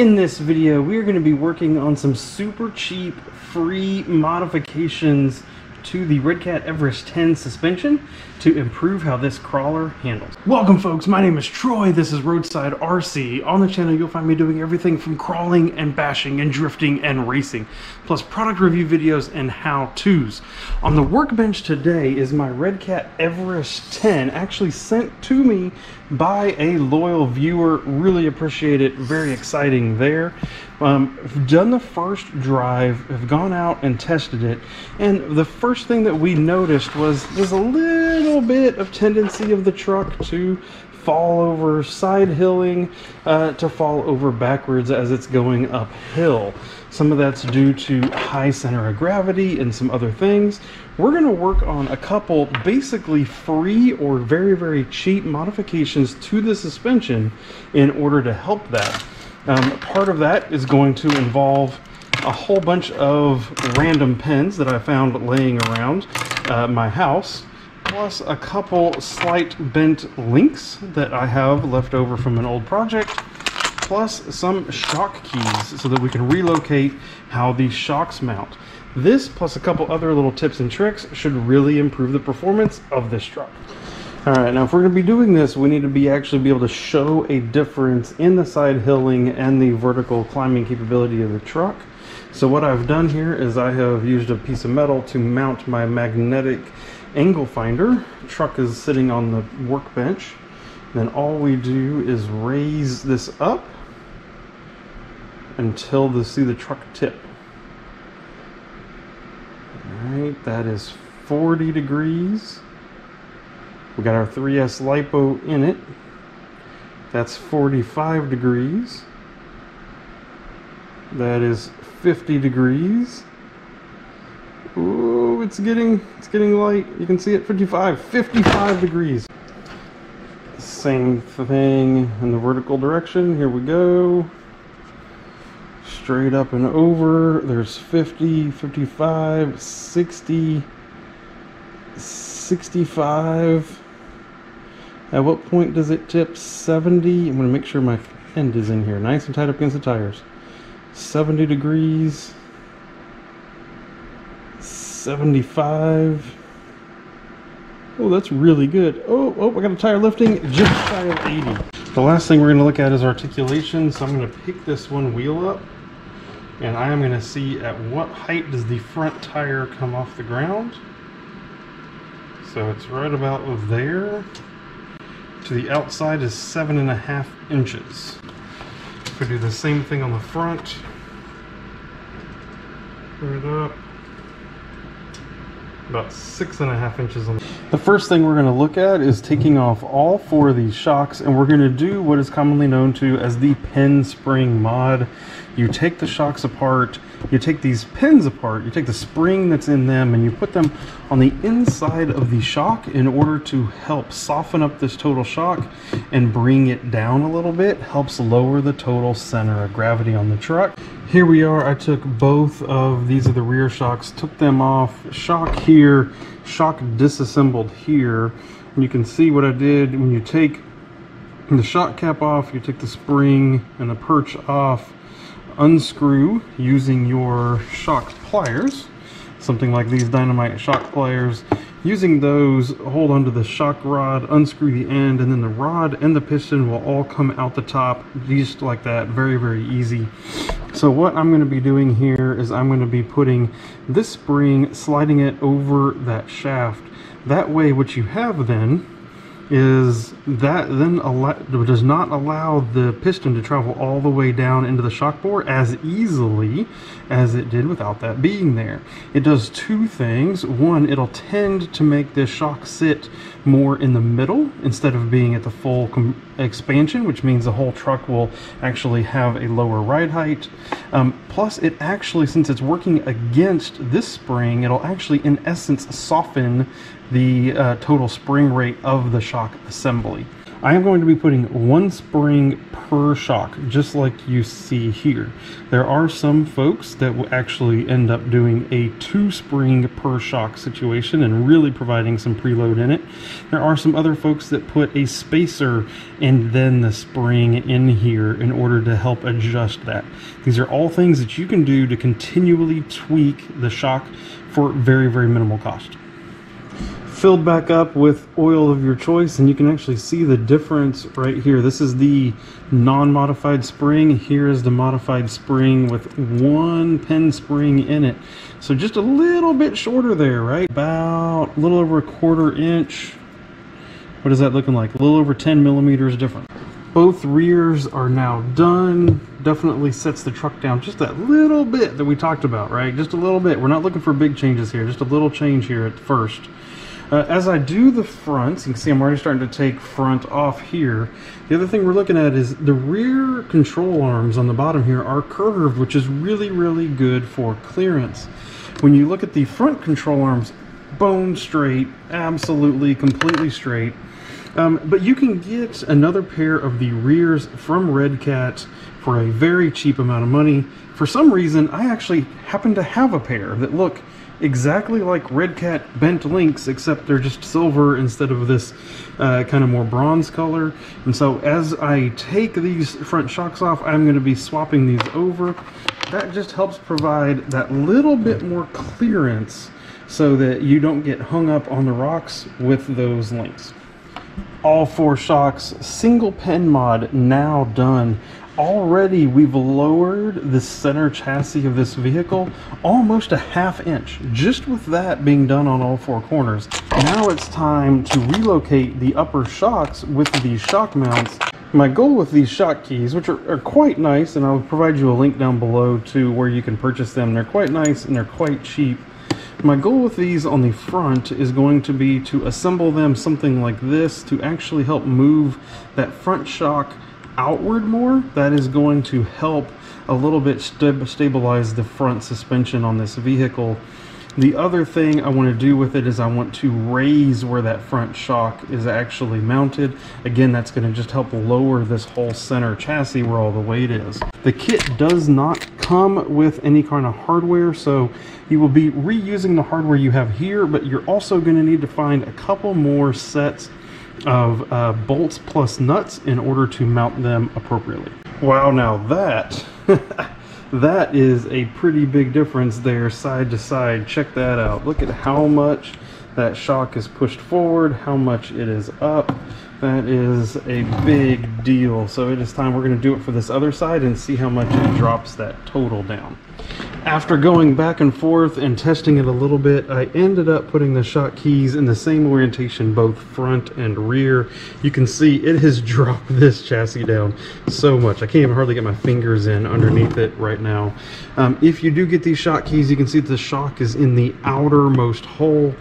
In this video, we are going to be working on some super cheap, free modifications to the Redcat Everest 10 suspension to improve how this crawler handles. Welcome folks, my name is Troy, this is Roadside RC. On the channel you'll find me doing everything from crawling and bashing and drifting and racing, plus product review videos and how-tos. On the workbench today is my Redcat Everest 10, actually sent to me by a loyal viewer. Really appreciate it, very exciting there. Um, done the first drive, have gone out and tested it, and the first thing that we noticed was there's a little bit of tendency of the truck to fall over side hilling, uh, to fall over backwards as it's going uphill. Some of that's due to high center of gravity and some other things. We're going to work on a couple basically free or very, very cheap modifications to the suspension in order to help that. Um, part of that is going to involve a whole bunch of random pens that I found laying around uh, my house, plus a couple slight bent links that I have left over from an old project, plus some shock keys so that we can relocate how these shocks mount. This, plus a couple other little tips and tricks, should really improve the performance of this truck. All right, now if we're gonna be doing this, we need to be actually be able to show a difference in the side hilling and the vertical climbing capability of the truck. So what I've done here is I have used a piece of metal to mount my magnetic angle finder. Truck is sitting on the workbench. Then all we do is raise this up until the see the truck tip. All right, that is 40 degrees. We got our 3S LiPo in it. That's 45 degrees. That is 50 degrees. It's getting it's getting light. You can see it 55, 55 degrees. Same thing in the vertical direction. Here we go. Straight up and over. There's 50, 55, 60, 65. At what point does it tip 70? I'm going to make sure my end is in here, nice and tight up against the tires. 70 degrees. 75. Oh, that's really good. Oh, oh, I got a tire lifting just shy of 80. The last thing we're going to look at is articulation, so I'm going to pick this one wheel up and I am going to see at what height does the front tire come off the ground. So it's right about there to the outside is seven and a half inches. If we do the same thing on the front, right up, about six and a half inches on the the first thing we're going to look at is taking off all four of these shocks and we're going to do what is commonly known to as the pen spring mod. You take the shocks apart, you take these pens apart, you take the spring that's in them and you put them on the inside of the shock in order to help soften up this total shock and bring it down a little bit, helps lower the total center of gravity on the truck. Here we are, I took both of these are the rear shocks, took them off, shock here, shock disassembled here. And you can see what I did. When you take the shock cap off, you take the spring and the perch off, unscrew using your shock pliers, something like these dynamite shock pliers. Using those, hold onto the shock rod, unscrew the end, and then the rod and the piston will all come out the top, just like that. Very, very easy. So what I'm going to be doing here is I'm going to be putting this spring, sliding it over that shaft. That way what you have then is that then does not allow the piston to travel all the way down into the shock bore as easily as it did without that being there. It does two things. One, it'll tend to make this shock sit more in the middle instead of being at the full expansion, which means the whole truck will actually have a lower ride height. Um, plus, it actually, since it's working against this spring, it'll actually, in essence, soften the uh, total spring rate of the shock assembly. I am going to be putting one spring per shock, just like you see here. There are some folks that will actually end up doing a two spring per shock situation and really providing some preload in it. There are some other folks that put a spacer and then the spring in here in order to help adjust that. These are all things that you can do to continually tweak the shock for very, very minimal cost filled back up with oil of your choice and you can actually see the difference right here. This is the non-modified spring. Here is the modified spring with one pen spring in it. So just a little bit shorter there, right? About a little over a quarter inch. What is that looking like? A little over 10 millimeters different. Both rears are now done. Definitely sets the truck down just that little bit that we talked about, right? Just a little bit. We're not looking for big changes here. Just a little change here at first. Uh, as I do the fronts, you can see I'm already starting to take front off here. The other thing we're looking at is the rear control arms on the bottom here are curved, which is really, really good for clearance. When you look at the front control arms, bone straight, absolutely, completely straight. Um, but you can get another pair of the rears from Redcat for a very cheap amount of money. For some reason, I actually happen to have a pair that look exactly like Redcat bent links, except they're just silver instead of this uh, kind of more bronze color. And so as I take these front shocks off, I'm going to be swapping these over. That just helps provide that little bit more clearance so that you don't get hung up on the rocks with those links. All four shocks, single pen mod now done already we've lowered the center chassis of this vehicle almost a half inch just with that being done on all four corners. Now it's time to relocate the upper shocks with these shock mounts. My goal with these shock keys which are, are quite nice and i'll provide you a link down below to where you can purchase them. They're quite nice and they're quite cheap. My goal with these on the front is going to be to assemble them something like this to actually help move that front shock outward more, that is going to help a little bit st stabilize the front suspension on this vehicle. The other thing I want to do with it is I want to raise where that front shock is actually mounted. Again, that's going to just help lower this whole center chassis where all the weight is. The kit does not come with any kind of hardware, so you will be reusing the hardware you have here, but you're also going to need to find a couple more sets of uh, bolts plus nuts in order to mount them appropriately. Wow, now that, that is a pretty big difference there side to side. Check that out. Look at how much that shock is pushed forward, how much it is up. That is a big deal. So it is time we're going to do it for this other side and see how much it drops that total down. After going back and forth and testing it a little bit, I ended up putting the shock keys in the same orientation, both front and rear. You can see it has dropped this chassis down so much. I can't even hardly get my fingers in underneath it right now. Um, if you do get these shock keys, you can see the shock is in the outermost hole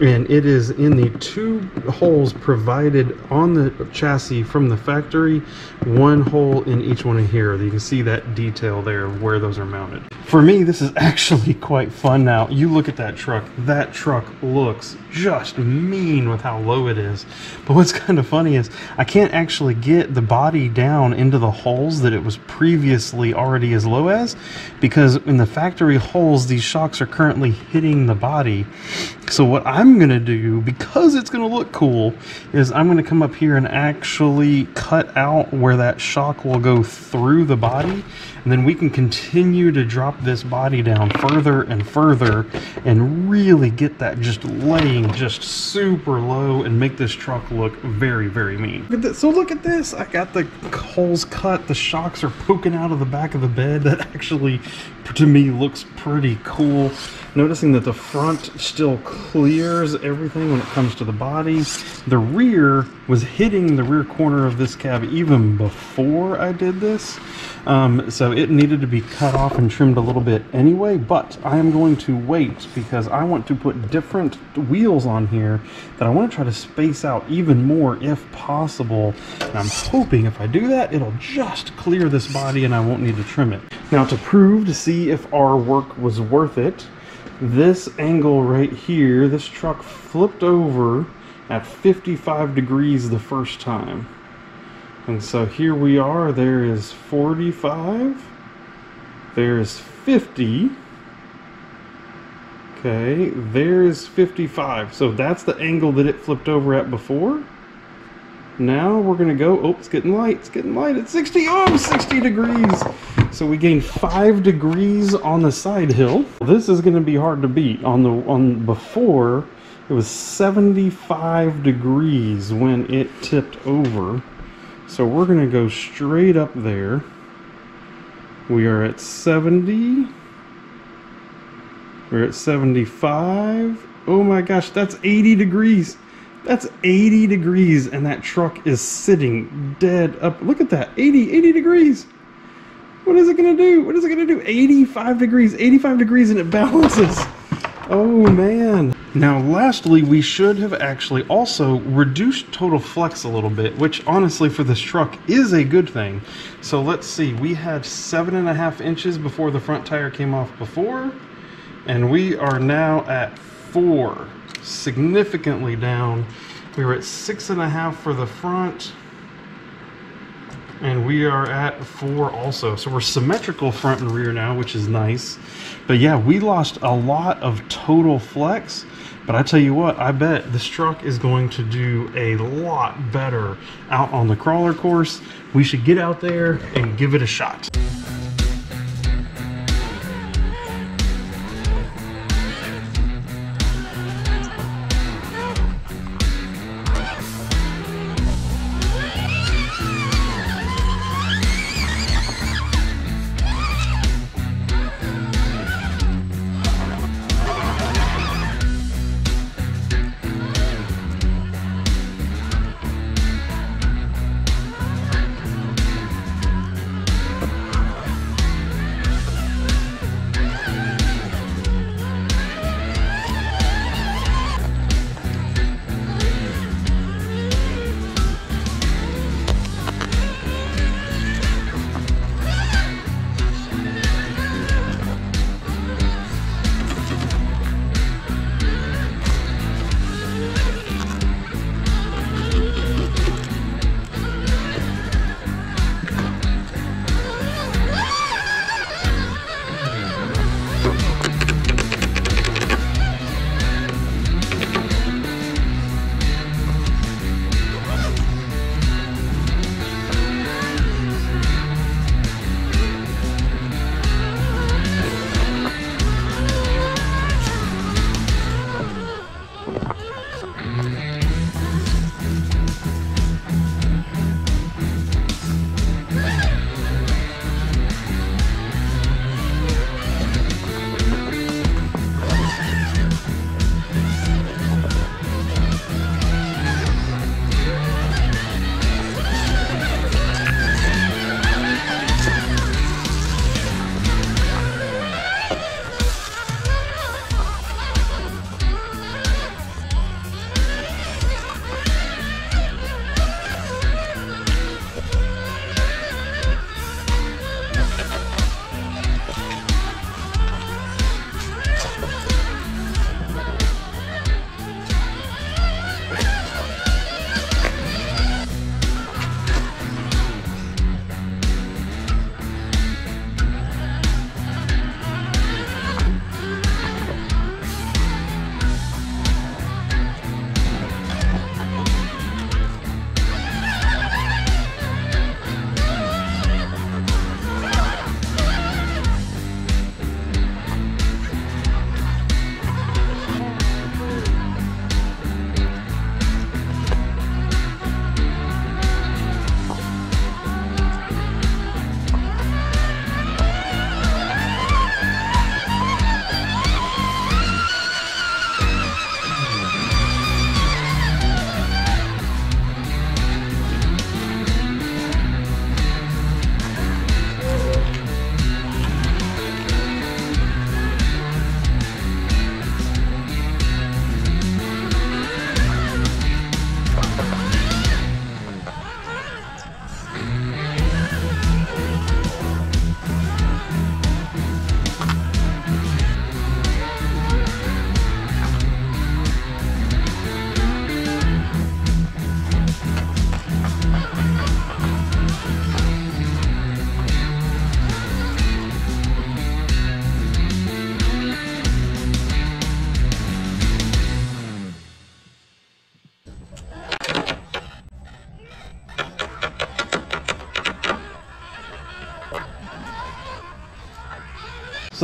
and it is in the two holes provided on the chassis from the factory one hole in each one of here. You can see that detail there where those are mounted. For me this is actually quite fun. Now you look at that truck that truck looks just mean with how low it is. But what's kind of funny is I can't actually get the body down into the holes that it was previously already as low as because in the factory holes these shocks are currently hitting the body so what I'm going to do, because it's going to look cool, is I'm going to come up here and actually cut out where that shock will go through the body. And then we can continue to drop this body down further and further and really get that just laying just super low and make this truck look very, very mean. So look at this. I got the holes cut. The shocks are poking out of the back of the bed. That actually, to me, looks pretty cool. Noticing that the front still clears everything when it comes to the body. The rear was hitting the rear corner of this cab even before I did this. Um, so it needed to be cut off and trimmed a little bit anyway, but I am going to wait because I want to put different wheels on here that I want to try to space out even more if possible. And I'm hoping if I do that, it'll just clear this body and I won't need to trim it. Now to prove to see if our work was worth it, this angle right here, this truck flipped over at 55 degrees the first time. And so here we are. There is 45. There's 50. Okay, there's 55. So that's the angle that it flipped over at before. Now we're gonna go, oh, it's getting light, it's getting light it's 60, oh, 60 degrees. So we gained five degrees on the side hill. This is gonna be hard to beat. On the, on before, it was 75 degrees when it tipped over. So we're gonna go straight up there. We are at 70. We're at 75. Oh my gosh, that's 80 degrees. That's 80 degrees and that truck is sitting dead up. Look at that, 80, 80 degrees. What is it gonna do? What is it gonna do? 85 degrees, 85 degrees and it balances. Oh man. Now lastly, we should have actually also reduced total flex a little bit, which honestly for this truck is a good thing. So let's see, we had seven and a half inches before the front tire came off before, and we are now at four significantly down. We were at six and a half for the front, and we are at four also. So we're symmetrical front and rear now, which is nice. But yeah, we lost a lot of total flex. But I tell you what, I bet this truck is going to do a lot better out on the crawler course. We should get out there and give it a shot.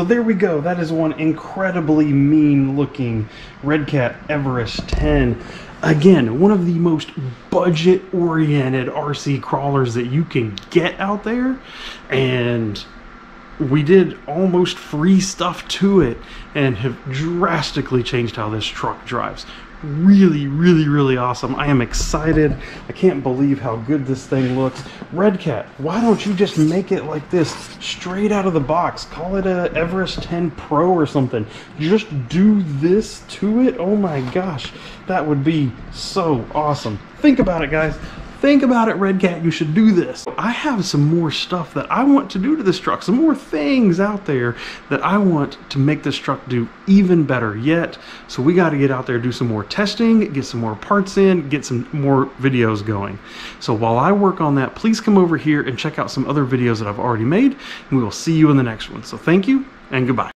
So there we go. That is one incredibly mean looking Redcat Everest 10. Again, one of the most budget oriented RC crawlers that you can get out there. And we did almost free stuff to it and have drastically changed how this truck drives really really really awesome. I am excited. I can't believe how good this thing looks. Redcat why don't you just make it like this straight out of the box? Call it a everest 10 pro or something. Just do this to it? Oh my gosh. That would be so awesome. Think about it guys Think about it, Redcat, you should do this. I have some more stuff that I want to do to this truck, some more things out there that I want to make this truck do even better yet. So we got to get out there, do some more testing, get some more parts in, get some more videos going. So while I work on that, please come over here and check out some other videos that I've already made, and we will see you in the next one. So thank you and goodbye.